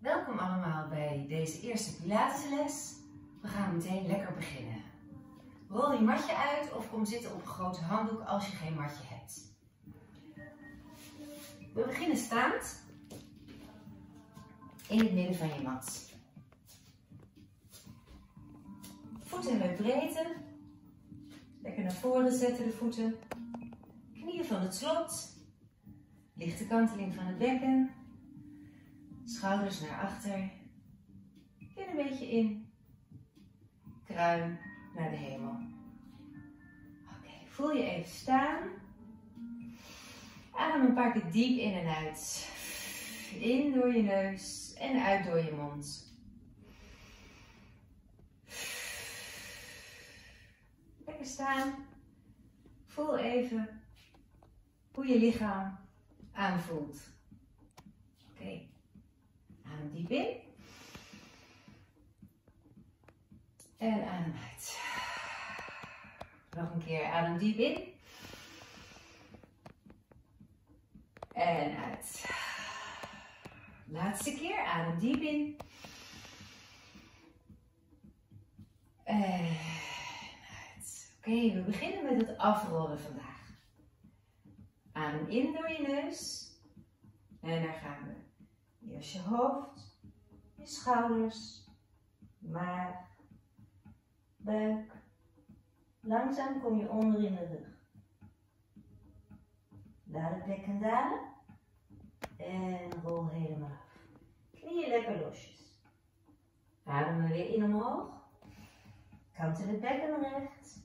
Welkom allemaal bij deze eerste Pilatesles. We gaan meteen lekker beginnen. Rol je matje uit of kom zitten op een grote handdoek als je geen matje hebt. We beginnen staand in het midden van je mat. Voeten in breedte. Lekker naar voren zetten de voeten. Knieën van het slot. Lichte kanteling van het bekken. Schouders naar achter. Kin een beetje in. Kruin naar de hemel. Oké, voel je even staan. Adem een paar keer diep in en uit. In door je neus en uit door je mond. Lekker staan. Voel even hoe je lichaam aanvoelt. Adem diep in. En adem uit. Nog een keer adem diep in. En uit. Laatste keer, adem diep in. En uit. Oké, we beginnen met het afrollen vandaag. Adem in door je neus. En daar gaan we. Eerst je hoofd, je schouders, maag, buik. Langzaam kom je onder in de rug. Laat het bekken dalen. En rol helemaal af. Knieën lekker losjes. Adem weer in omhoog. Kantel het bekken recht.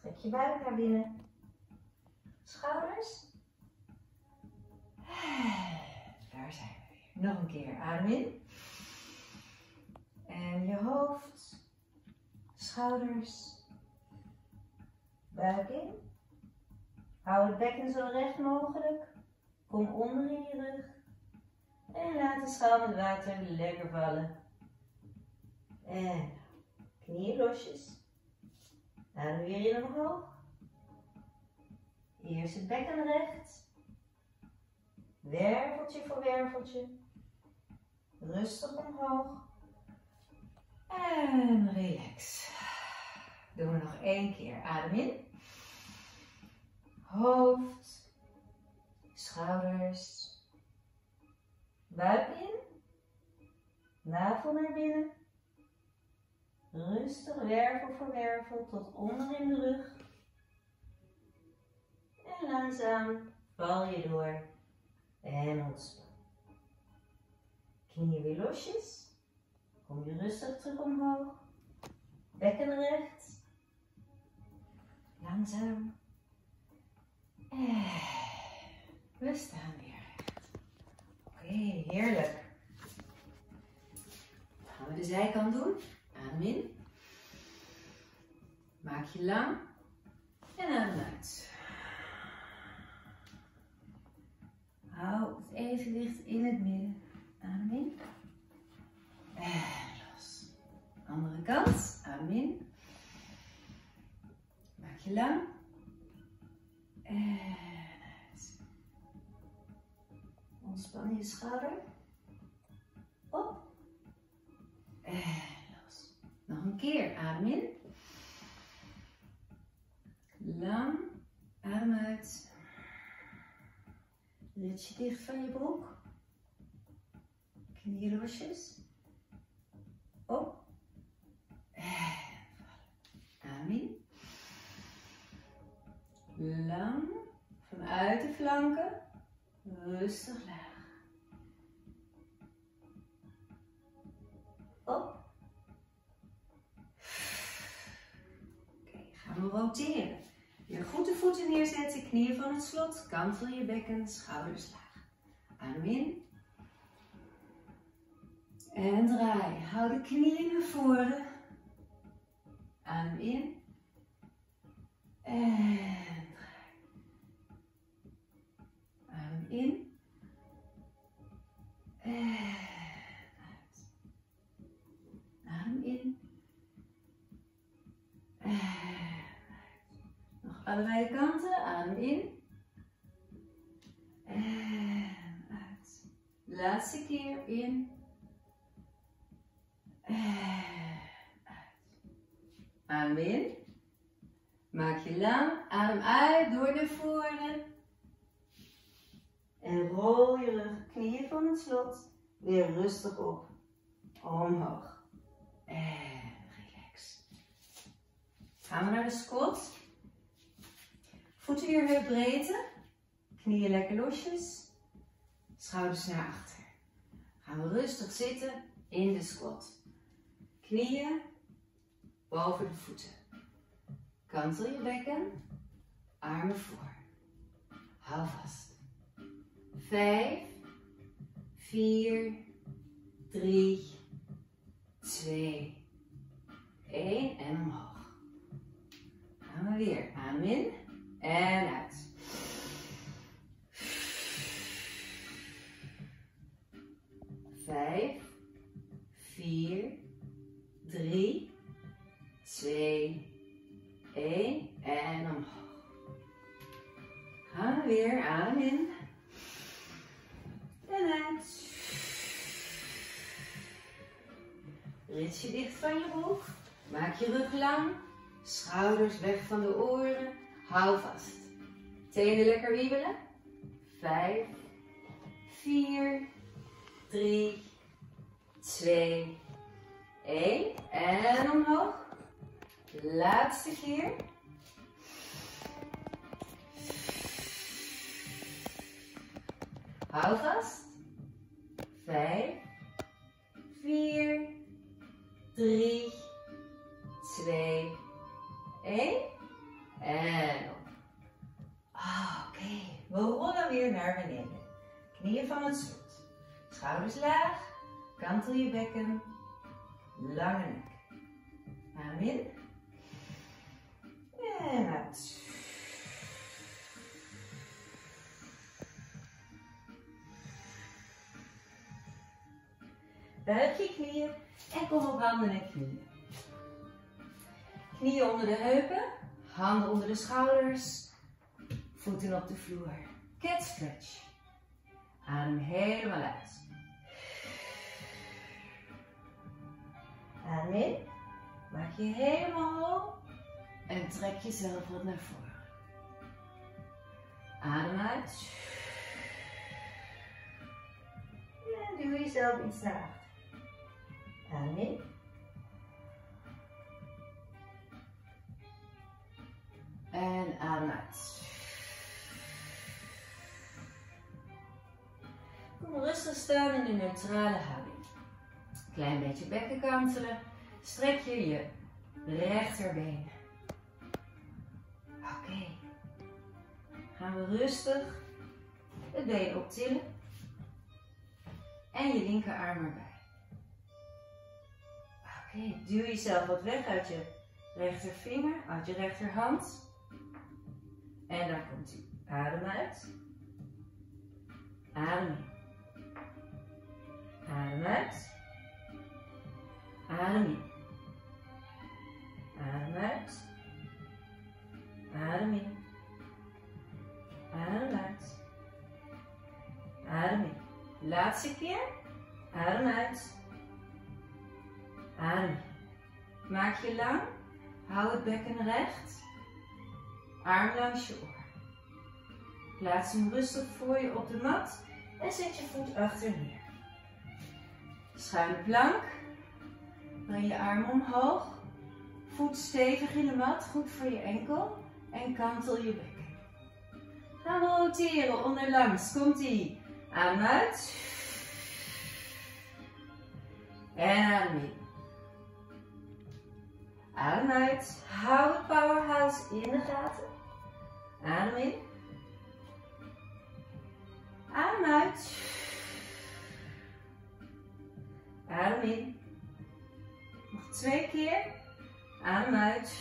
Trek je buik naar binnen. Schouders. Daar zijn we weer. Nog een keer. Adem in. En je hoofd. Schouders. Buik in. Hou het bekken zo recht mogelijk. Kom onder in je rug. En laat de schaal met water lekker vallen. En knieën losjes. Adem weer in omhoog. Eerst het bekken recht. Werveltje voor werveltje. Rustig omhoog. En relax. Doen we nog één keer. Adem in. Hoofd. Schouders. Buik in. Navel naar binnen. Rustig wervel voor wervel tot onder in de rug. En langzaam val je door en ontspan. Knieën weer losjes. Kom je rustig terug omhoog. Bekken recht. Langzaam. En we staan weer. Oké, heerlijk. Dan gaan we de zijkant doen. Adem in. Maak je lang. En adem uit. Hou het evenwicht in het midden. Adem in. En los. Andere kant. Adem in. Maak je lang. En uit. Ontspan je schouder. Op. En los. Nog een keer. Adem in. Lang. Adem uit. Ritje dicht van je broek. Knieën losjes. Op. En vallen. Adem in. Lang. Vanuit de flanken. Rustig laag. Op. Oké, gaan we roteren. Weer goed voeten neerzetten, knieën van het slot, kantel je bekken, schouders laag. Adem draai. Hou de knieën naar voren. Rustig op. Omhoog. En relax. Gaan we naar de squat. Voeten weer heupbreedte. Knieën lekker losjes. Schouders naar achter. Gaan we rustig zitten in de squat. Knieën boven de voeten. Kantel je bekken. Armen voor. Hou vast. Vijf, vier, drie, twee, één en omhoog. Gaan we weer. Adem in en uit. Vijf, vier, drie, twee, één en omhoog. Gaan we weer. Adem in. Rits je dicht van je broek. Maak je rug lang. Schouders weg van de oren. Hou vast. Tenen lekker wiebelen. Vijf, vier, drie, twee, één. En omhoog. Laatste keer. Hou vast. Vijf, 3, 2, 1. En op. Ah, oké, we rollen weer naar beneden. Knieën van het slot. Schouders laag. Kantel je bekken. Lange nek. Knieën onder de heupen, handen onder de schouders, voeten op de vloer. Cat stretch. Adem helemaal uit. Adem in. Maak je helemaal hol en trek jezelf wat naar voren. Adem uit. En duw jezelf iets naar achter. Adem in. En adem uit. Kom rustig staan in de neutrale houding. Klein beetje bekken kantelen. Strek je je rechterbeen. Oké. Gaan we rustig het been optillen. En je linkerarm erbij. Oké, duw jezelf wat weg uit je rechtervinger, uit je rechterhand. En daar komt hij. Adem uit. Adem in. Adem uit. Adem in. Adem uit. Adem in. Adem uit. Adem in. Laatste keer. Adem uit. Adem in. Maak je lang. Hou het bekken recht. Arm langs je oor. Plaats hem rustig voor je op de mat en zet je voet achter neer. Schuine plank. Breng je arm omhoog. Voet stevig in de mat, goed voor je enkel. En kantel je bekken. Gaan we roteren onderlangs. Komt ie. Adem uit. En adem in. Adem uit. Hou het powerhouse in de gaten. Adem in. Adem uit. Adem in. Nog twee keer. Adem uit.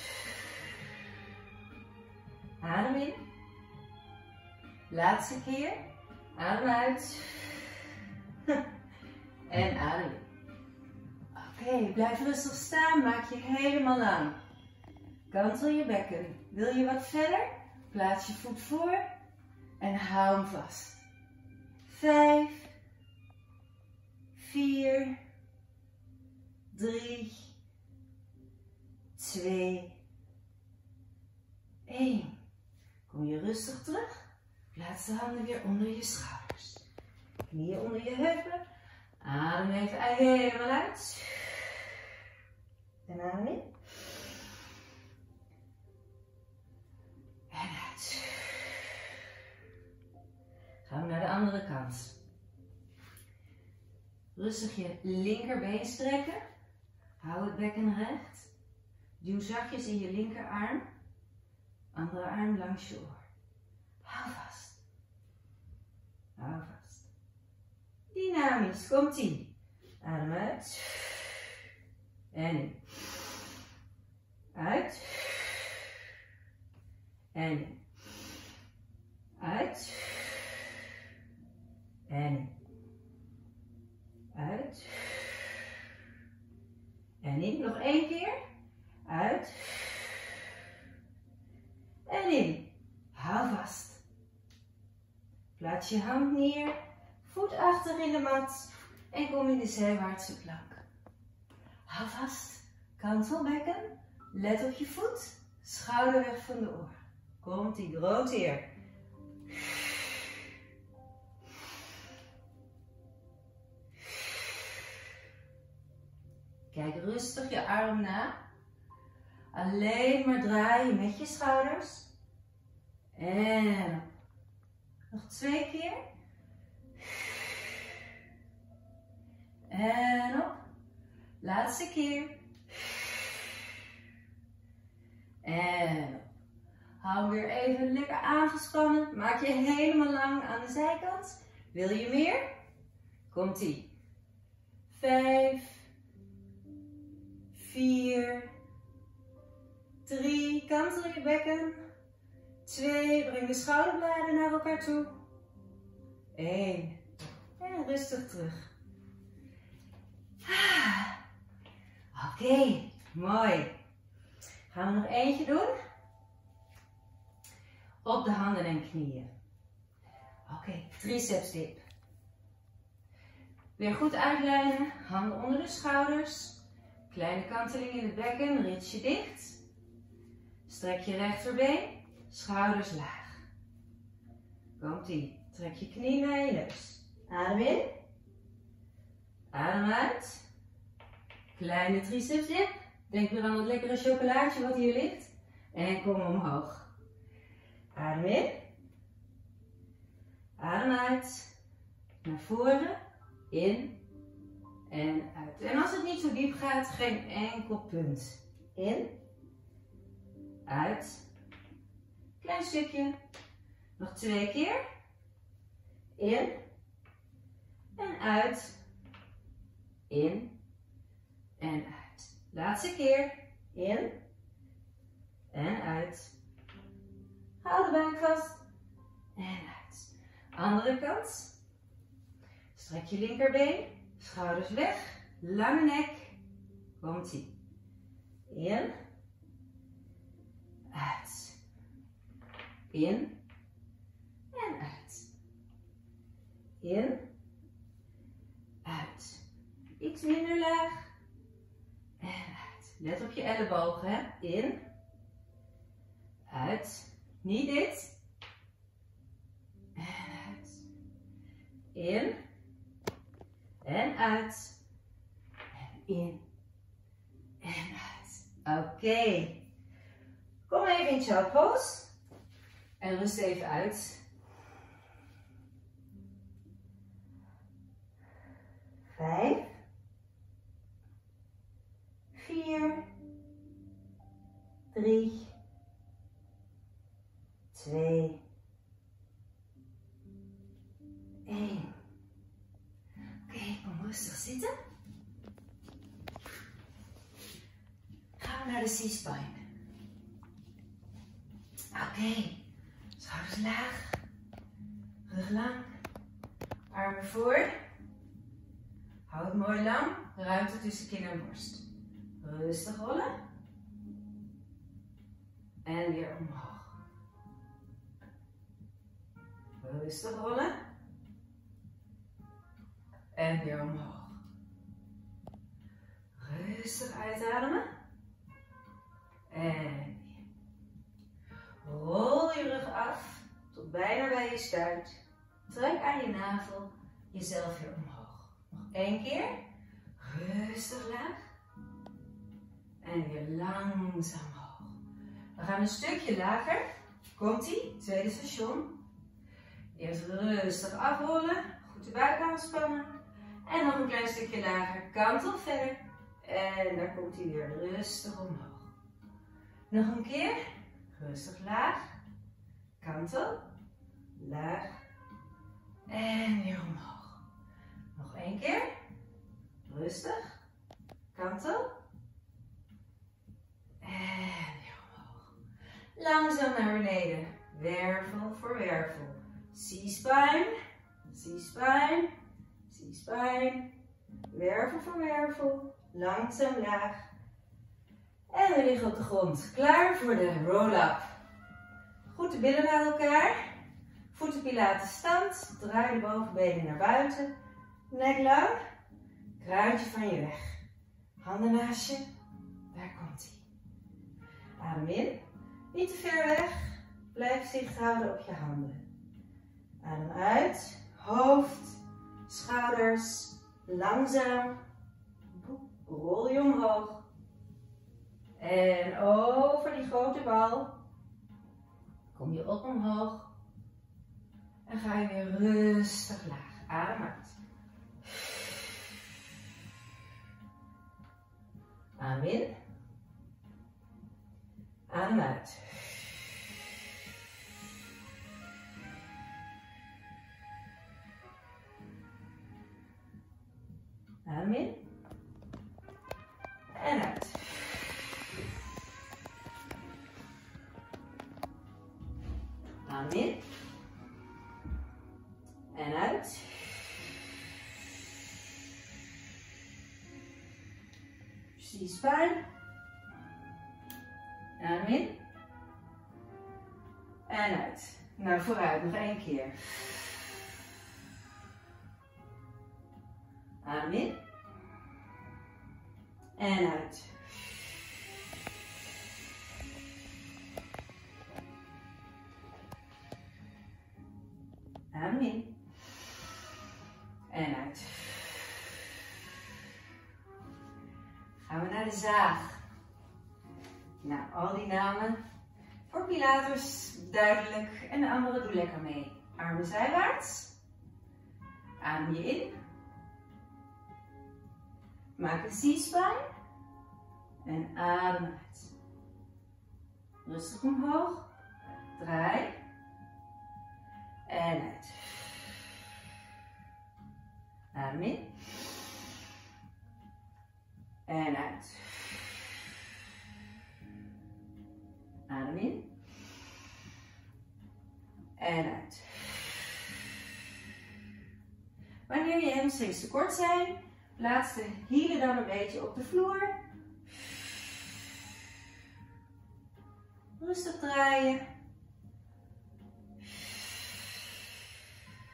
Adem in. Laatste keer. Adem uit. En adem in. Hé, blijf rustig staan. Maak je helemaal lang. Kantel je bekken. Wil je wat verder? Plaats je voet voor en hou hem vast. Vijf, vier, drie, twee, één. Kom je rustig terug. Plaats de handen weer onder je schouders. Knieën onder je heupen. Adem even helemaal uit. En adem in. En uit. Gaan we naar de andere kant. Rustig je linkerbeen strekken. Hou het bekken recht. Duw zachtjes in je linkerarm. Andere arm langs je oor. Hou vast. Hou vast. Dynamisch. Komt ie. Adem uit. En in. Uit. En in. Uit. En in. Uit. En in. Nog één keer. Uit. En in. Hou vast. Plaats je hand neer. Voet achter in de mat. En kom in de zijwaartse plank. Hou vast. Kantelbekken. Let op je voet. Schouder weg van de oor. Komt die roteer. Kijk rustig je arm na. Alleen maar draaien met je schouders. En nog twee keer. En op. Laatste keer. En. Hou weer even lekker aangespannen. Maak je helemaal lang aan de zijkant. Wil je meer? Komt-ie. Vijf. Vier. Drie. Kantel je bekken. Twee. Breng de schouderbladen naar elkaar toe. Eén. En rustig terug. Ah. Oké, mooi. Gaan we nog eentje doen? Op de handen en knieën. Oké, triceps dip. Weer goed uitlijnen, handen onder de schouders. Kleine kanteling in het bekken, ritsje dicht. Strek je rechterbeen, schouders laag. Komt ie. Trek je knie naar je neus. Adem in. Adem uit. Kleine triceps dip. Denk weer aan het lekkere chocolaatje wat hier ligt. En kom omhoog. Adem in. Adem uit. Naar voren. In. En uit. En als het niet zo diep gaat, geen enkel punt. In. Uit. Klein stukje. Nog twee keer. In. En uit. In. En uit. Laatste keer. In. En uit. Hou de buik vast. En uit. Andere kant. Strek je linkerbeen. Schouders weg. Lange nek. Komt ie. In. Uit. In. En uit. In. Uit. Iets minder laag. Let op je ellebogen. In. Uit. Niet dit. En uit. In. En uit. En in. En uit. Oké. Kom even in child pose. En rust even uit. Vijf. Vier. Drie. Twee. Eén. Oké, kom rustig zitten. Gaan we naar de C-spine. Oké, schouders laag, rug lang, armen voor. Houd het mooi lang, ruimte tussen kin en borst. Rustig rollen. En weer omhoog. Rustig rollen. En weer omhoog. Rustig uitademen. En Rol je rug af tot bijna bij je stuit. Trek aan je navel jezelf weer omhoog. Nog één keer. Rustig laag. En weer langzaam hoog. We gaan een stukje lager. Komt-ie, tweede station. Eerst rustig afrollen. Goed de buik aanspannen. En nog een klein stukje lager. Kantel verder. En daar komt hij weer rustig omhoog. Nog een keer. Rustig laag. Kantel. Laag. En weer omhoog. Nog één keer. Rustig. Kantel. En weer omhoog. Langzaam naar beneden. Wervel voor wervel. C-spine. C-spine. C-spine. Wervel voor wervel. Langzaam laag. En we liggen op de grond. Klaar voor de roll-up. Goed de billen naar elkaar. Voeten pilates stand. Draai de bovenbenen naar buiten. Nek lang. Kruidje van je weg. Handen naast je. Adem in. Niet te ver weg. Blijf zicht houden op je handen. Adem uit. Hoofd, schouders, langzaam. Rol je omhoog. En over die grote bal kom je op omhoog. En ga je weer rustig laag. Adem uit. Adem in. Adem uit. Adem in. En uit. Adem in. En uit. Precies fijn. En uit. Nou, vooruit. Nog één keer. Adem in. En uit. Adem in. En uit. Gaan we naar de zaag. Nou, al die namen voor Pilatus duidelijk. En de andere doe lekker mee. Armen zijwaarts. Adem je in. Maak een C-spine. En adem uit. Rustig omhoog. Draai. En uit. Adem in. En uit. Adem in. En uit. Wanneer je hamstrings te kort zijn, plaats de hielen dan een beetje op de vloer. Rustig draaien.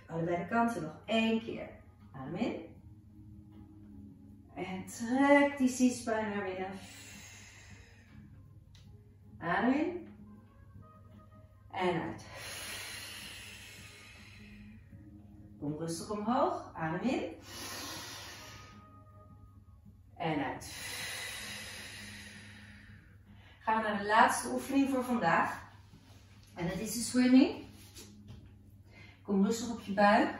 Allebei de kanten nog één keer. Adem in. En trek die C-spine naar binnen. Adem in. En uit. Kom rustig omhoog. Adem in. En uit. Gaan we naar de laatste oefening voor vandaag. En dat is de swimming. Kom rustig op je buik.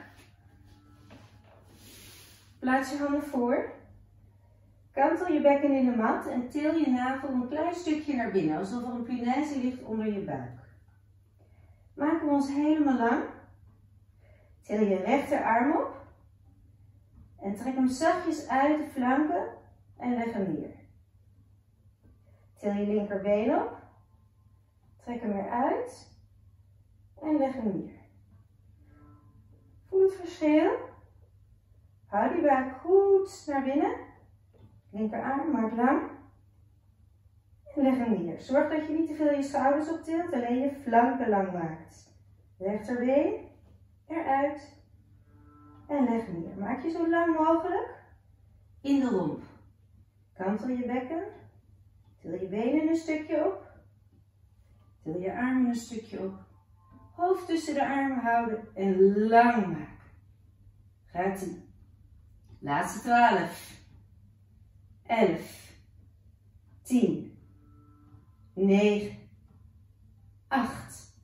Plaats je handen voor. Kantel je bekken in de mat en til je navel een klein stukje naar binnen, alsof er een punaise ligt onder je buik. Maken we ons helemaal lang. Til je rechterarm op en trek hem zachtjes uit de flanken en leg hem neer. Til je linkerbeen op, trek hem weer uit en leg hem neer. Voel het verschil. Hou die buik goed naar binnen. Linkerarm maak lang. En leg hem neer. Zorg dat je niet te veel je schouders optilt, alleen je flanken lang maakt. Rechterbeen eruit. En leg neer. Maak je zo lang mogelijk in de romp. Kantel je bekken. Til je benen een stukje op. Til je armen een stukje op. Hoofd tussen de armen houden en lang maken. Gaat ie. Laatste 12. 11. 10. 9. 8.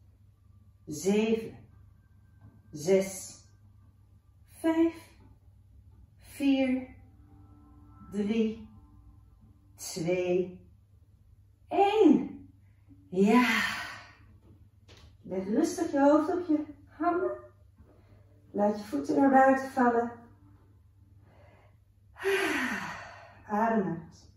7. 6. 5. 4. 3. 2. 1. Ja. Leg rustig je hoofd op je handen. Laat je voeten naar buiten vallen. Adem uit.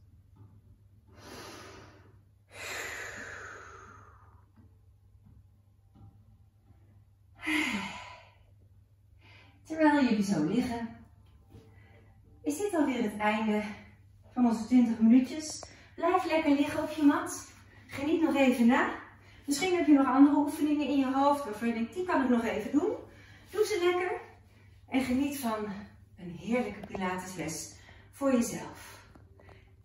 Terwijl jullie zo liggen, is dit alweer het einde van onze 20 minuutjes. Blijf lekker liggen op je mat. Geniet nog even na. Misschien heb je nog andere oefeningen in je hoofd waarvan je denkt, die kan ik nog even doen. Doe ze lekker en geniet van een heerlijke Pilatesles voor jezelf.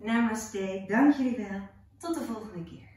Namaste, dank jullie wel. Tot de volgende keer.